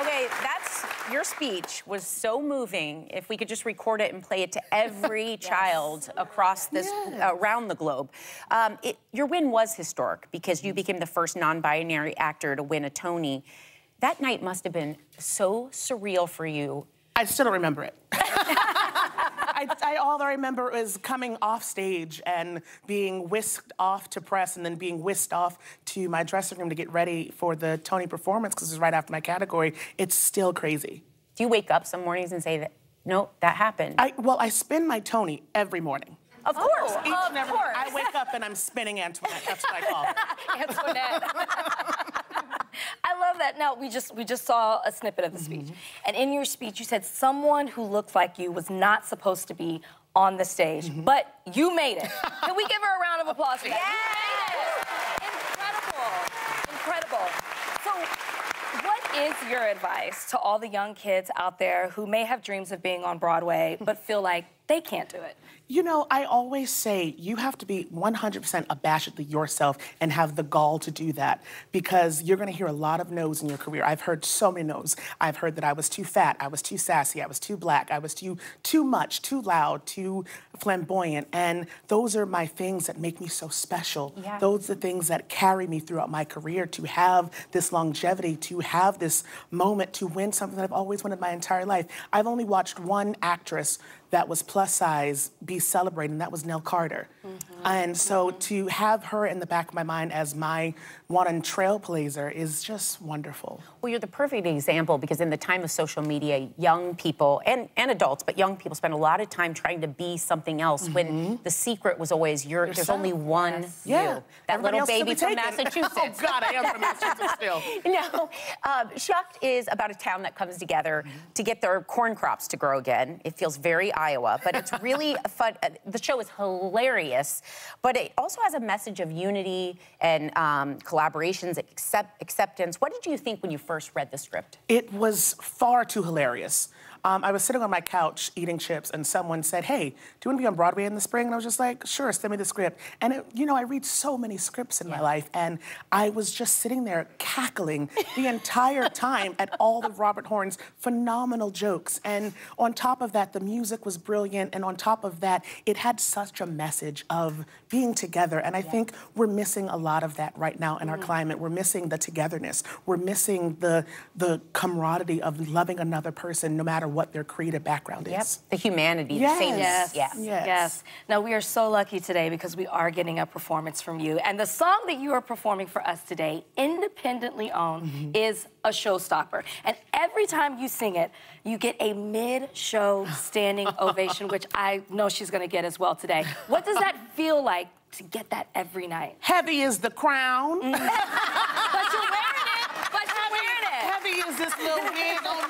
Okay, that's your speech was so moving. If we could just record it and play it to every yes. child across this yes. around the globe. Um, it, your win was historic because you became the first non-binary actor to win a Tony. That night must have been so surreal for you. I still don't remember it. I, I, all I remember is coming off stage and being whisked off to press and then being whisked off to my dressing room to get ready for the Tony performance because it was right after my category. It's still crazy. Do you wake up some mornings and say that, no, that happened? I, well, I spin my Tony every morning. Of course, oh, Each of course. I wake up and I'm spinning Antoinette. That's what I call it. Antoinette. Now we just we just saw a snippet of the speech. Mm -hmm. And in your speech you said someone who looked like you was not supposed to be on the stage, mm -hmm. but you made it. Can we give her a round of applause for that? Yes! Incredible. Incredible. So what is your advice to all the young kids out there who may have dreams of being on Broadway but feel like they can't do it? You know, I always say you have to be 100% abashedly yourself and have the gall to do that because you're going to hear a lot of no's in your career. I've heard so many no's. I've heard that I was too fat, I was too sassy, I was too black, I was too too much, too loud, too flamboyant, and those are my things that make me so special. Yeah. Those are the things that carry me throughout my career to have this longevity, to have this moment to win something that I've always wanted my entire life. I've only watched one actress that was plus size be celebrated, and that was Nell Carter. Mm -hmm. And so mm -hmm. to have her in the back of my mind as my one and trailblazer is just wonderful. Well, you're the perfect example because in the time of social media, young people and, and adults, but young people spend a lot of time trying to be something else mm -hmm. when mm-hmm. the secret was always you're, there's only one yes. you. Yeah. That Everybody little baby from Massachusetts. oh, God, I am from Massachusetts still. no, um, Shucked is about a town that comes together mm-hmm. to get their corn crops to grow again. It feels very Iowa, but it's really fun. Uh, the show is hilarious, but it also has a message of unity and um, collaborations, accept, acceptance. What did you think when you first read the script? It was far too hilarious. Um, I was sitting on my couch eating chips, and someone said, "Hey, do you want to be on Broadway in the spring?" And I was just like, "Sure, send me the script." And it, you know, I read so many scripts in yeah. my life, and I was just sitting there cackling the entire time at all of Robert Horn's phenomenal jokes. And on top of that, the music was brilliant, and on top of that, it had such a message of being together. And I yeah. think we're missing a lot of that right now in mm. our climate. We're missing the togetherness. We're missing the the camaraderie of loving another person, no matter what their creative background is. The humanity, yes. the yes. yes. Yes. Yes. Now, we are so lucky today because we are getting a performance from you. And the song that you are performing for us today, independently owned, mm -hmm. is a showstopper. And every time you sing it, you get a mid-show standing ovation, which I know she's going to get as well today. What does that feel like to get that every night? Heavy is the crown. Mm -hmm. but you're wearing it. But you're wearing it. Heavy is this little wig on my head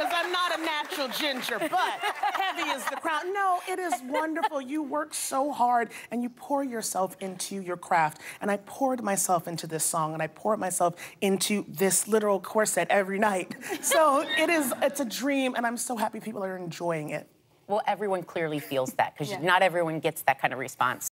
because I'm not a natural ginger, but heavy is the crown. No, it is wonderful. You work so hard and you pour yourself into your craft. And I poured myself into this song and I poured myself into this literal corset every night. So it is, it's a dream and I'm so happy people are enjoying it. Well, everyone clearly feels that because yeah. not everyone gets that kind of response.